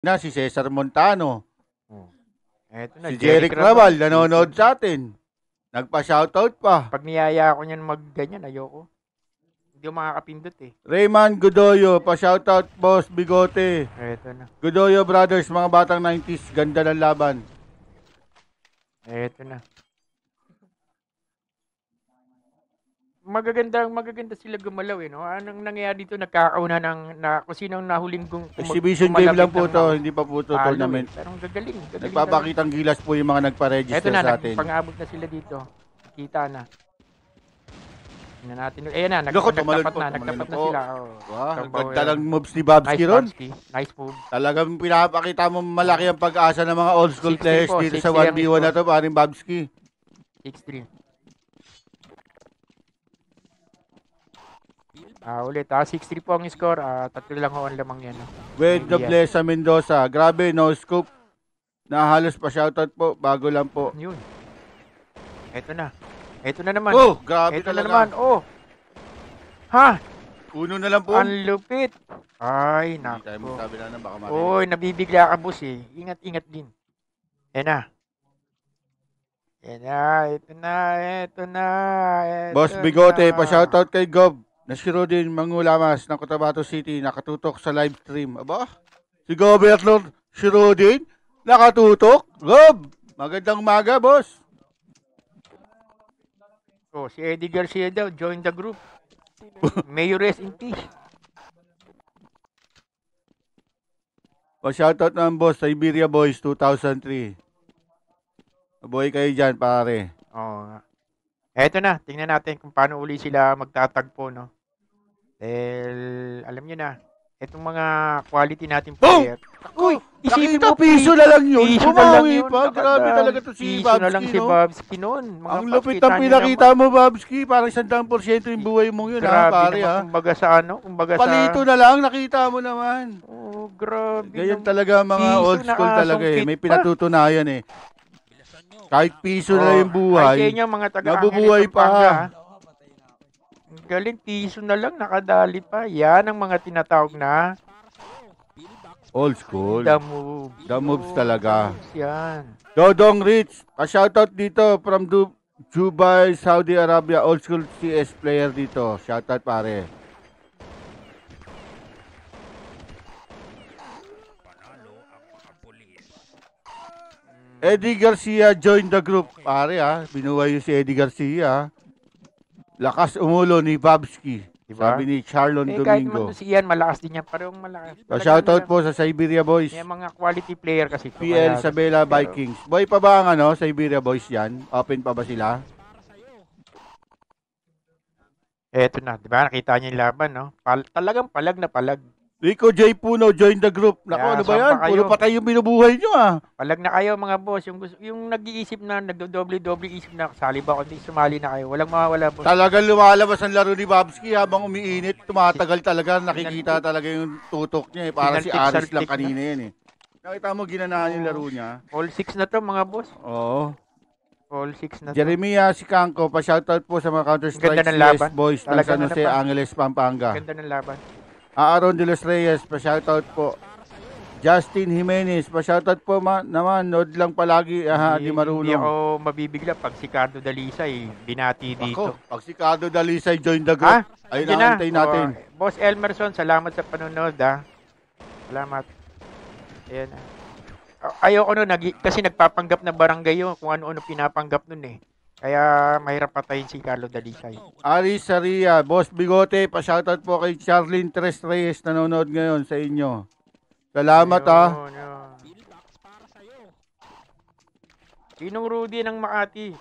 na si Cesar Montano. Oh. Eto na, Si Jeric Raval, nanonood sa atin. Nagpa-shoutout pa. Pag niyaya ako niyan mag ganyan, ayoko. Hindi ako makakapindot eh. Raymond Godoyo, pa-shoutout boss Bigote. Eto na. Godoyo Brothers, mga batang 90s, ganda ng laban. Eto na. Magaganda, magaganda sila gumalaw eh, no? Anong nangyayari dito? Nagkakauna ng, na, kung sinong nahuling kum- Exhibition game lang po to, hindi pa po to talo tournament. Eh. Pero gagaling. gagaling Nagpapakitang gilas po yung mga nagpa-register Eto na, sa atin. pang-abot na sila dito. Kita na. Tingnan natin. Ayan na, nag, Loko, tumalon nagtapat po, na, nagtapat na po. sila. Oh. Wow, Tambaw ganda yan. lang moves ni Babski Nice, ron. Babski. Nice move. Talagang pinapakita mo malaki ang pag-asa ng mga old school 6-3 players po, dito sa 6-3 ang 1v1 na to, paring Babski. 6-3. Ah, ulit ah. 6-3 po ang score. Ah, tatlo lang ho ang lamang yan. With the Yes. Blesa Mendoza. Grabe, no scoop. Na halos pa shoutout po, bago lang po. Yun. Eto na. Eto na naman. Oh, grabe na talaga. naman. Oh. Ha? Uno na lang po. Ang lupit. Ay, Hindi tayo nako. magsabi na ng baka marinig. Oy, nabibigla ka boss eh. Ingat-ingat din. Yan na. Yan na. Ito na. Ito na. Ito Boss Bigote, na. pa-shoutout kay Gob. Nasiro din Mangulamas ng Cotabato City, nakatutok sa live stream. Aba, si Governor Shirudin, nakatutok. Gob, magandang umaga, boss. Oh, si Eddie Garcia daw, join the group. May you rest in peace. Pa-shoutout naman, boss, sa Iberia Boys 2003. Mabuhay kayo dyan, pare. Oo nga. Eto na, tingnan natin kung paano uli sila magtatagpo, no? Dahil, alam nyo na, itong mga quality natin player. Uy, isipin mo, piso na lang yun. piso na lang yun. pa. Grabe talaga to si Piso na lang si? Babski noon. Mga Ang lupit ng tanya pinakita mo, Babski. Parang 100% yung buhay mong yun, naman. ha, Grabe pare, naman, ha? kumbaga sa ano, kumbaga sa... Palito na lang, nakita mo naman. Oh, grabe. Ganyan talaga mga Piso old school talaga eh. May pinatutunayan eh. Kahit piso na Oh, yung buhay. Ay, mga taga nabubuhay pa. Ang Galing, piso na lang, nakadali pa. Yan ang mga tinatawag na Old school. the moves. The moves talaga. moves Yan. Dodong Rich, pa-shoutout dito from Du- Dubai, Saudi Arabia. Old school CS player dito. Shoutout pare. Eddie Garcia join the group. Pare binuhay yung si Eddie Garcia. Lakas umulo ni Babski. Diba? Sabi ni Charlon Eh, kahit Domingo. man si Ian, malakas din yan. Parehong malakas. Pa shoutout po sa Siberia Boys. Yung mga quality player kasi. PL Sabela Vikings. Boy pa ba ang ano, Siberia Boys yan? Open pa ba sila? Eto na, di ba? Nakita niyo yung laban, no? Pal- talagang palag na palag. Rico J. Puno, join the group. Nako, Yeah, ano ba yan? pa kayo? Puro patay yung binubuhay nyo ah. Palag na kayo, mga boss. Yung, gusto, yung nag-iisip na, nagdo-doble-doble isip na, sali ba kundi sumali na kayo. Walang mawawala, boss. Talagang lumalabas ang laro ni Babski habang umiinit. Tumatagal talaga. Nakikita talaga yung tutok niya eh. Para si Pinantik-saltik Aris lang na. kanina yan eh. Nakita mo, ginanahan yung laro niya. All six na to, mga boss. Oo. All six na to. Jeremiah Sikanko, pa-shoutout po sa mga Counter-Strike Ganda ng CS laban. boys ng Talaga San Jose, naman. Angeles, Pampanga. Ganda ng laban. Aaron De Los Reyes, pa-shoutout po. Justin Jimenez, pa-shoutout po ma- naman. Nod lang palagi, aha, di Hindi marunong. ako mabibigla pag si Cardo Dalisay binati dito. Ako, pag si Cardo Dalisay join the group, ayun Yun ang na. antay natin. Oh, Boss Elmerson, salamat sa panonood ha. Salamat. Ayan. ah. Ayoko nun, nag- kasi nagpapanggap na barangay yun kung ano-ano pinapanggap nun eh. Kaya mahirap patayin si Carlo Dalisay. Ari Saria, Boss Bigote, pa-shoutout po kay Charlene Tres Reyes nanonood ngayon sa inyo. Salamat ah. Ayun, yun. Sinong Rudy ng Makati?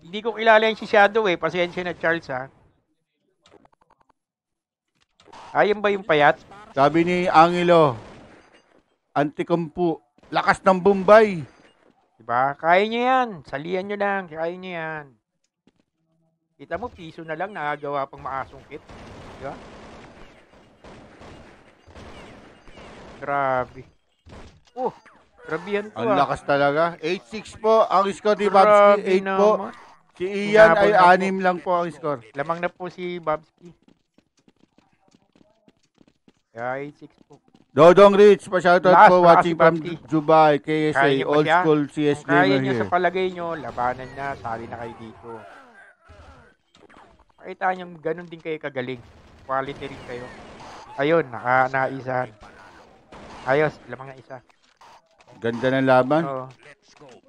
Hindi ko kilala yung si Shadow eh. Pasensya na Charles ha. Ayun ba yung payat? Sabi ni Angelo, Antikumpu, lakas ng Bombay. Diba? Kaya nyo yan. Salihan nyo lang. Kaya nyo yan. Kita mo, piso na lang nakagawa pang maasungkit. Diba? Grabe. Oh, grabe yan to Ang ah. lakas talaga. 8-6 po ang score ni Babski. 8 po. naman. Si Ian ay Hinabol na po. 6 lang po ang score. Lamang na po si Babski. Kaya 8-6 po. Dodong Rich, pa-shoutout Last, po watching from Bampi. Dubai, Kaya KSA, niyo old siya? school CS Kung kaya gamer nyo here. sa palagay nyo, labanan na, sali na kayo dito. Pakita nyo, ganun din kayo kagaling. Quality rin kayo. Ayun, naka, naisahan. Ayos, lamang nga isa. Ganda ng laban. Oo.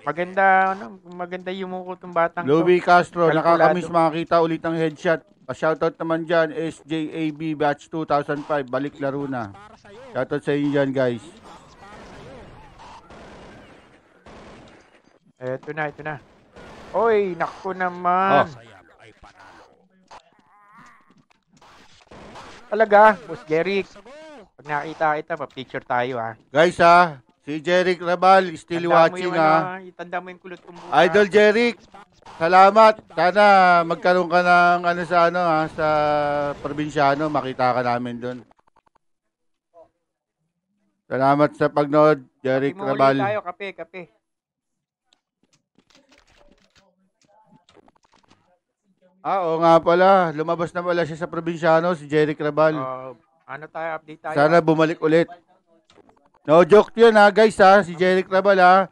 Maganda, ano, maganda yumuko tong batang to. Castro, Kalkulado. nakakamiss makakita ulit ng headshot. Pa-shoutout naman dyan, SJAB Batch 2005, balik laro na. Shoutout sa inyo dyan, guys. Eto na, ito na. Oy, naku naman. Oh. Talaga, Boss Jeric. Pag nakita kita, pa-picture tayo ah. Guys ha, si Jeric Rabal, still Tanda mo watching yung, ha. ano, ah, Tanda mo yung kulot kong buka. Idol Jeric, salamat. Sana magkaroon ka ng ano sa ano ha, sa probinsyano, makita ka namin doon. Salamat sa pagnood, Jeric Kape Rabal. tayo, kape, kape. Ah, oo nga pala. Lumabas na pala siya sa probinsyano, si Jeric Rabal. Oh, ano tayo, update tayo. Sana bumalik ulit. No joke yun ha, guys ha. Si Jeric Rabal ha.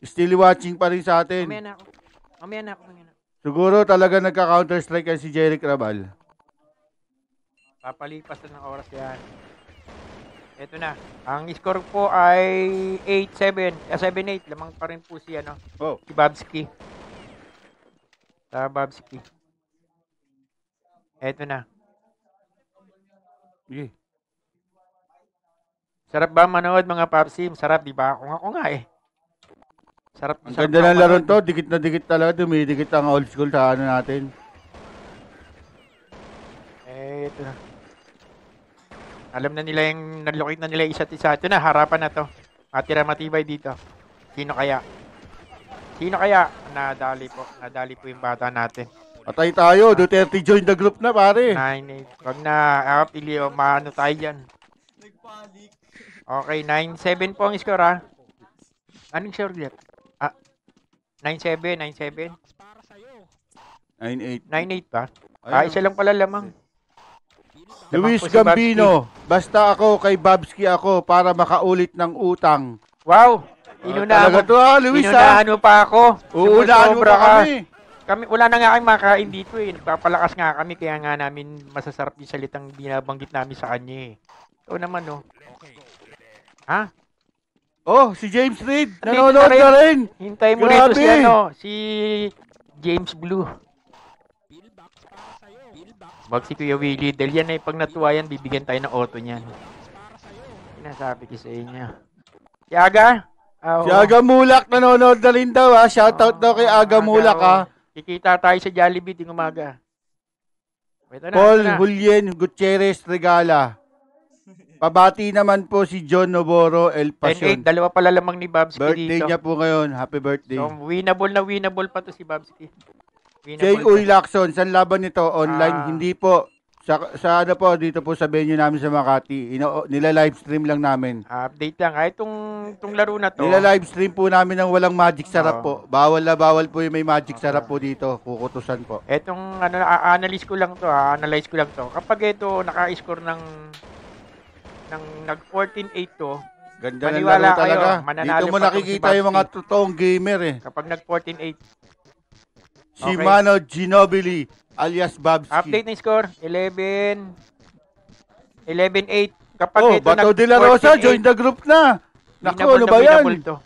Still watching pa rin sa atin. Mamaya na ako. Mamaya na ako. Mamaya na. Siguro talaga nagka-counter-strike si Jeric Rabal. Papalipas na ng oras yan. Ito na. Ang score po ay 8-7. Eh, 7-8. Lamang pa rin po si, ano, Oh. si Babski. Sa Babski. Ito na. Sige. Sarap ba manood mga Papsim? Sarap, di ba? Ako nga, ako nga eh. Sarap. Ang sarap ganda ng laro to. Dikit na dikit talaga. Dumidikit ang old school sa ano natin. Eh, ito na. Alam na nila yung nalokit na nila isa't isa. Ito na, harapan na to. Matira matibay dito. Sino kaya? Sino kaya? Nadali po. Nadali po yung bata natin. Patay tayo. Duterte join the group na pare. 9-8. Wag na, ah, pili o maano tayo dyan. Okay, 9-7 po ang score ha. Anong score ulit? Ah, 9-7, 9-7. 9-8. 9-8 ba? Ah, isa lang pala lamang. Luis si Gambino. Basta ako kay Babski ako para makaulit ng utang. Wow! Ah, Inunahan talaga mo, to ha, Luis ha. inunahan mo pa ako. Uunahan mo Sumusobra pa ka. kami. Kami, wala na nga kayong makain dito eh. Nagpapalakas nga kami kaya nga namin masasarap yung salitang binabanggit namin sa kanya eh. Ito naman oh. Ha? Oh, si James Reed. Andito Nanonood na rin. Hintay mo rito si Grabe. ano, si James Blue. Wag si Kuya Willie. Dahil yan ay pag natuwa yan, bibigyan tayo ng auto niyan. Sinasabi ko sa inyo. Si Aga? Ah, Si oo. Aga Mulak nanonood na rin daw ha. Shoutout daw kay Aga Mulak ha. oo. Kikita tayo sa Jollibee ting umaga. Ito na, Paul na. Julien Gutierrez Regala. Pabati naman po si John Noboro El 10-8, Pasion. dalawa pala lamang ni Babski Birthday dito. niya po ngayon. Happy birthday. So, winnable na winnable pa to si Babski. Jay Uy. Lacson, saan laban nito? Online? Ah. Hindi po. Sa, sa ano po, dito po sa venue namin sa Makati. Ino, nila live stream lang namin. Ah, update lang. Ay, itong, itong laro na to. Nila live stream po namin ng walang magic sarap Oo. po. Bawal na bawal po yung may magic sarap po dito. Kukutusan po. Etong ano, a-analyze ko lang to, ha? analyze ko lang to. Kapag ito naka-score ng ng nag 14-8 to, Ganda ng Maniwala laro kayo, talaga. mananalo Dito mo pa tong nakikita si yung mga totoong gamer eh. kapag nag 14-8, Si Okay. Mano Ginobili alias Babski. update ng score 11 11-8. Kapag Oh, ito Bato nag de la Rosa, 14-8, join the group na. Naku, ano na ba yan? to.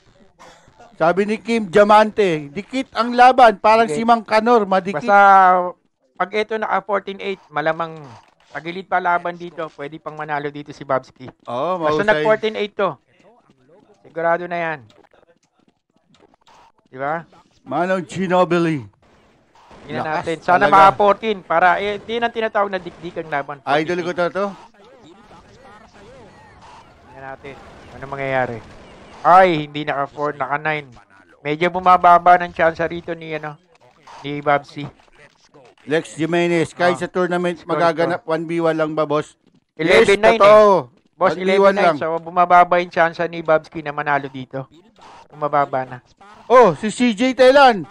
Sabi ni Kim Diamante, dikit ang laban, parang Okay. si Mang Kanor, madikit. Basta pag ito naka 14-8, malamang tagilid pa laban dito, pwede pang manalo dito si Babski. Oo, oh, Basta nag mausay. 14-8 to. Sigurado na yan. Di ba? Manong Ginobili. Tingnan natin. Sana maka 14 para eh, di nang tinatawag na dikdikang laban. Idol ko to to. Tingnan natin. Ano mangyayari? Ay, hindi naka 4, naka 9. Medyo bumababa ng chance rito ni ano ni Babsi. Lex Jimenez, kahit Ah. sa tournament Score, magaganap 1v1 lang ba, boss? 11-9 yes, totoo. eh. Boss, 1v1 lang. 11-9. So, bumababa yung chance ni Babski na manalo dito. Bumababa na. Oh, si CJ Telan.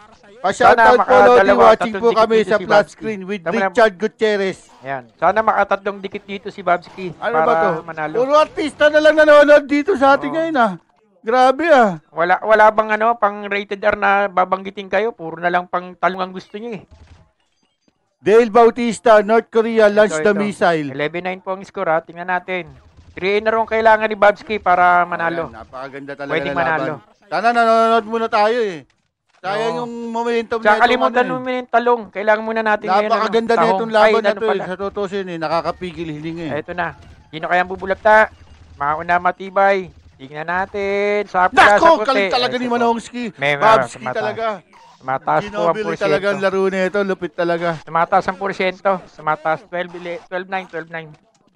Sana Pa-shoutout po, Lodi. Watching po kami sa si flat screen with Tama na- Richard Gutierrez. Ayan. Sana makatatlong dikit dito si Babski Ano para ba to? manalo. Puro artista na lang nanonood dito sa atin Oo. ngayon ah. Grabe ah. Wala wala bang ano, pang rated R na babanggitin kayo? Puro na lang pang talong ang gusto niyo eh. Dale Bautista, North Korea, launch Ito, the ito. missile. 11-9 po ang score ha. Tingnan natin. 3 na rin kailangan ni Babski para manalo. Ayan, napakaganda talaga Pwedeng ng laban. manalo. Sana nanonood muna tayo eh. Sayang Oo. yung momentum na itong kalimutan ano mo yung talong. Kailangan muna eh. natin ngayon. Napakaganda ano, na itong laban Ay, na to eh. pala. Sa tutusin eh. Nakakapigil hiling eh. Eto na. Sino kayang bubulagta? Mauna matibay. Tingnan natin. Sa pula, sa Nako, puti. galing talaga ni. Manongski. Babski mata- talaga. Tumataas po ang Ginobili talaga ang porsyento. laro nito. Lupit talaga. Tumataas ang porsyento. Tumataas 12, bili- 12-9, 12-9.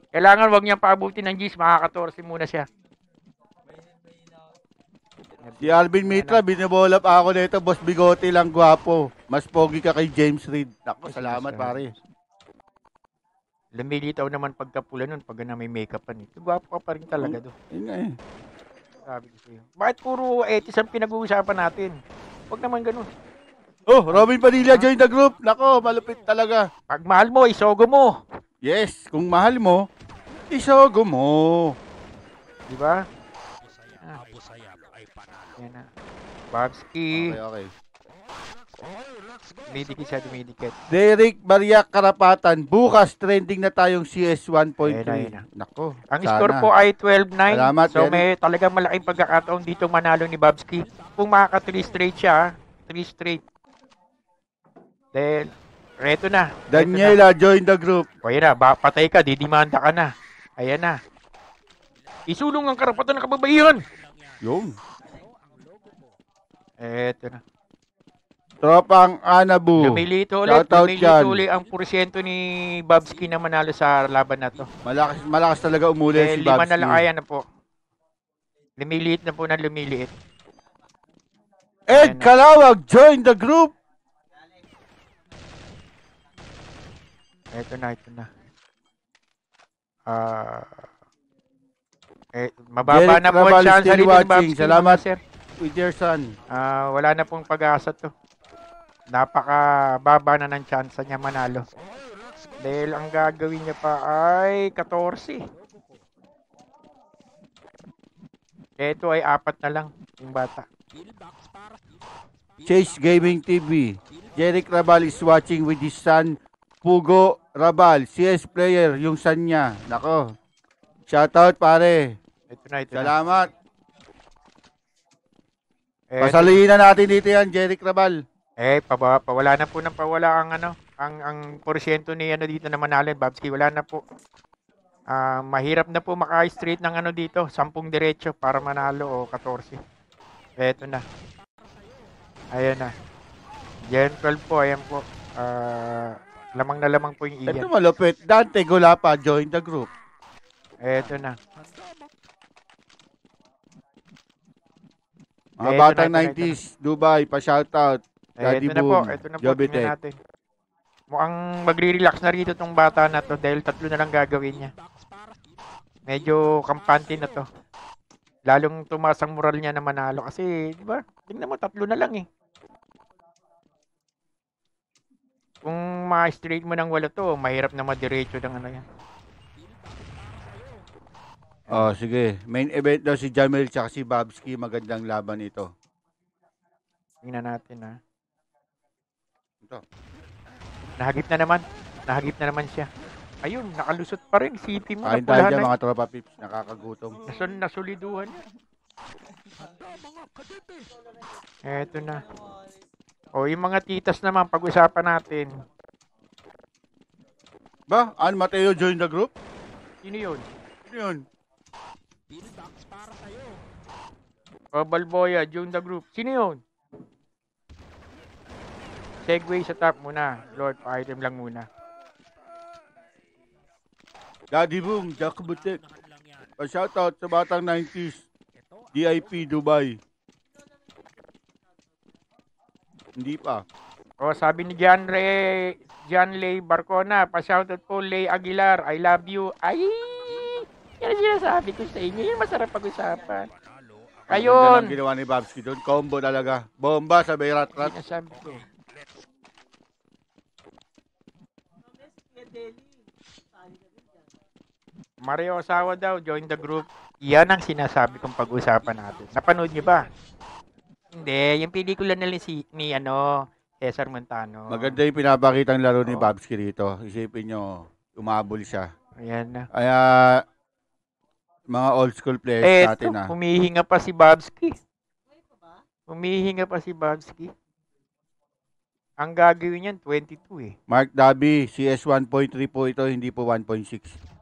Kailangan wag niyang paabutin ng G's. Makaka-14 muna siya. Si Alvin Mitra, binibola pa ako nito. Boss Bigote lang gwapo. Mas pogi ka kay James Reed. Nako, salamat pare. Lumilitaw naman pagkapula nun pag na may makeup pa nito. Gwapo ka pa rin talaga do. Yun nga eh. Sabi ko sa'yo. Bakit puro etis ang pinag-uusapan natin? Wag naman ganun. Oh, Robin Padilla join the group. Nako, malupit talaga. Pag mahal mo, isogo mo. Yes, kung mahal mo, isogo mo. Di ba? Ah. Yan na. Babski. Okay, okay. Dumidikit siya, dumidikit. Derek Maria Karapatan. Bukas, trending na tayong CS Ayan na, 1.3. ayan na. Nako, Ang sana. score po ay 12-9. Salamat, so Derek. may talagang malaking pagkakataon dito manalo ni Babski. Kung makaka-3 straight siya, 3 straight. Then, reto na. Reto na. Daniela, join the group. O na, ba, patay ka, didimanda ka na. Ayan na. Isulong ang karapatan ng kababaihan. Yung. Eto na. Tropang Anabu. Lumilito ulit. Shoutout Lumilito ulit ang porsyento ni Babski na manalo sa laban na to. Malakas, malakas talaga umuli Eh, si lima Babski. na lang, ayan na po. Lumiliit na po na lumiliit. Ed Ayan na. Kalawag, join the group. Eto na, ito na. Ah... eh, mababa Derek na po ang chance dito watching. Babski. Salamat. sir. With your son. Ah, wala na pong pag-asa to. Napaka-baba na ng chance niya manalo. Dahil ang gagawin niya pa ay 14. Ito ay apat na lang yung bata. Chase Gaming TV. Jeric Rabal is watching with his son, Pugo Rabal. CS player, yung son niya. Nako. Shoutout pare. Ito na, ito na. Salamat. Eh, Pasalihin na natin dito yan, Jeric Rabal. Eh paba, pawala na po ng pawala ang ano, ang ang porsyento ni ano dito na manalo, Babski, wala na po. Ah, mahirap na po maka-straight ng ano dito, 10 diretso para manalo o 14. Eto na. Ayan na. Gen 12 po, ayan po. Ah, lamang na lamang po yung Ito iyan. malupit. Dante Golapa, join the group. Eto na. Mga Ito batang na, ito na, ito 90s, Dubai, pa-shoutout. Daddy Eto na po, Boom, eto na po, Jobitech. tingnan natin. Mukhang magre-relax na rito tong bata na to dahil tatlo na lang gagawin niya. Medyo kampante na to. Lalong tumaas ang moral niya na manalo kasi, di ba? Tingnan mo, tatlo na lang eh. Kung ma-straight mo ng wala to, mahirap na madiretso ng ano yan. Oh, sige. Main event daw si Jamil tsaka si Babski. Magandang laban ito. Tingnan natin ha. Ito. Nahagip na naman. Nahagip na naman siya. Ayun, nakalusot pa rin. City mo, Kain tayo dyan na. mga tropa pips. Nakakagutom. Nasun, nasuliduhan niya. Eto na. O, yung mga titas naman, pag-usapan natin. Ba? An Mateo join the group? Sino yun? Ano yun? O, Balboya, join the group. Sino yun? Segway sa top muna. Lord, pa-item lang muna. Daddy Boom, Jack Butek. Pa-shoutout sa batang 90s. DIP Dubai. Hindi pa. O, sabi ni John Ray, John Lay Barcona, pa-shoutout po, Lay Aguilar, I love you. Ay! Yan ang sinasabi ko sa inyo. Yan masarap pag-usapan. Ang Ayun! ganda ng ginawa ni Babski doon. Combo talaga. Bomba sa Berat Rat. Sinasabi ko. Mario Osawa daw, join the group. Yan ang sinasabi kong pag-usapan natin. Napanood niyo ba? Hindi, yung pelikula na ni, si, ni ano, Cesar Montano. Maganda yung pinapakitang laro ni Oo. Babski rito. Isipin nyo, umabol siya. Ayan na. Kaya, mga old school players Eh, natin ito, ah. humihinga pa si Babski. Humihinga pa si Babski. Ang gagawin niyan, 22 eh. Mark Dabi, CS 1.3 po ito, hindi po 1.6.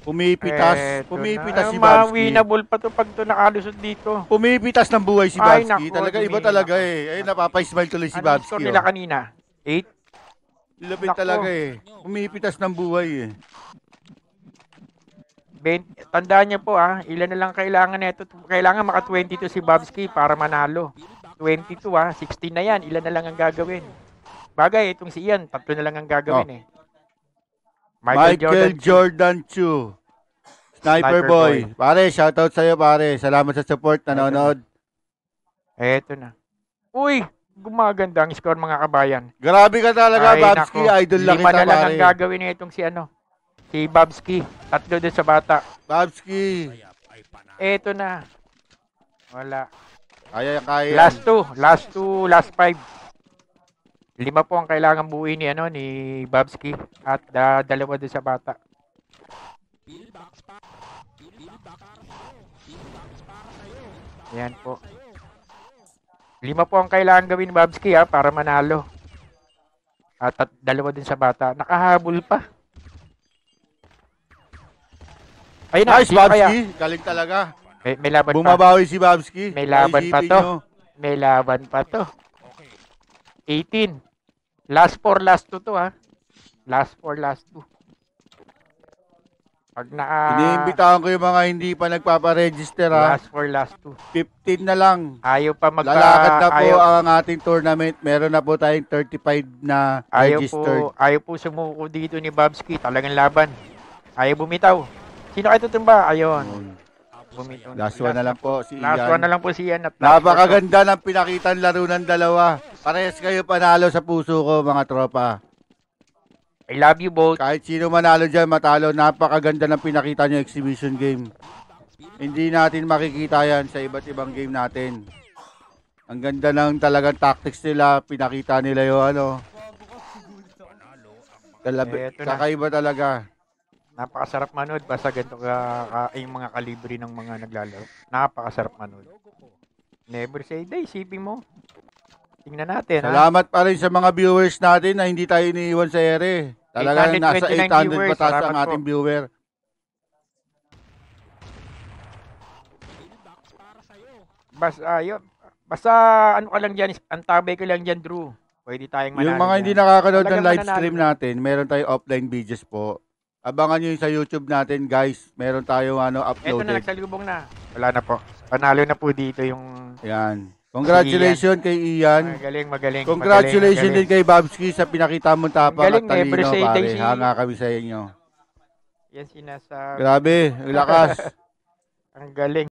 Pumipitas, Eto pumipitas na. si Babski. Ma-winnable pa to pag to nakalusot dito. Pumipitas ng buhay si Ay, Babski. Talaga iba dumingin talaga ako. eh. Ayun, napapa-smile tuloy si Babski. score nila Oh. kanina? 8? Lupit Nako. talaga eh. Pumipitas ng buhay eh. 20, tandaan niyo po ah, ilan na lang kailangan nito. Kailangan maka 22 si Babski para manalo. 22 ah, 16 na yan. Ilan na lang ang gagawin. Bagay, itong si Ian, tatlo na lang ang gagawin Oh. eh. Michael, Jordan, Chu. Sniper, Sniper boy. Boy. Pare, shoutout sa'yo pare. Salamat sa support, nanonood. Eto na. Uy, gumaganda ang score mga kabayan. Grabe ka talaga, Ay, Babski. Idol lang kita, na lang pare. ang gagawin nitong si ano. Si Babski. Tatlo din sa bata. Babski. Eto na. Wala. Kaya, kaya. Last two. Last two, last five. Lima po ang kailangan buuin ni ano ni Babski at da, dalawa doon sa bata. Yan po. Lima po ang kailangan gawin ni Babski ha para manalo. At, at dalawa din sa bata. Nakahabol pa. Ayun na, Nice? Babski. Galing talaga. May, may laban pa. Bumabawi si Babski. May laban pa Isipin to. nyo. May laban pa to. 18. Last 4, last 2 to ha. Last 4, last 2. Pag naka... Iniimbitahan ko yung mga hindi pa nagpaparegister ha. Last 4, last 2. 15 na lang. Ayaw pa magpa... Lalakad na po ayaw, ang ating tournament. Meron na po tayong 35 na ayaw registered. po, ayaw po sumuko dito ni Babski. Talagang laban. Ayaw bumitaw. Sino kayo tutumba? Ayun. Yun. Bumitaw. Last one na lang po si Last Ian. one na lang po si Ian. At last. Napakaganda ng pinakitang laro ng dalawa. Parehas kayo panalo sa puso ko mga tropa. I love you both. Kahit sino manalo dyan matalo, napakaganda ng pinakita niyo exhibition game. Hindi natin makikita yan sa iba't ibang game natin. Ang ganda ng talagang tactics nila, pinakita nila yung ano. Kalabi, na. kakaiba talaga. Napakasarap manood basta ganito ka, ka yung mga kalibre ng mga naglalaro. Napakasarap manood. Never say die, isipin mo. Tingnan natin ha. Salamat pa rin sa mga viewers natin na hindi tayo iniiwan sa ere. Talagang nasa 829 800 viewers. pataas ang po. ating viewer. Basta, ayun. Basta ano ka lang dyan, ang tabay ko lang dyan, Drew. Pwede tayong manalo. Yung mga hindi nakakanood ng live stream na. natin, meron tayong offline videos po. Abangan nyo yung sa YouTube natin, guys. Meron tayong ano, Eto na, uploaded. nagsalubong na. Wala na po. Panalo na po dito yung... Yan. Congratulations kay Ian. Magaling, magaling. Congratulations din magaling, kay Babski sa pinakita mong tapang at Galing, never talino, say pare. die si- Hanga kami sa inyo. Yan sinasabi. Grabe, ang lakas. Ang galing.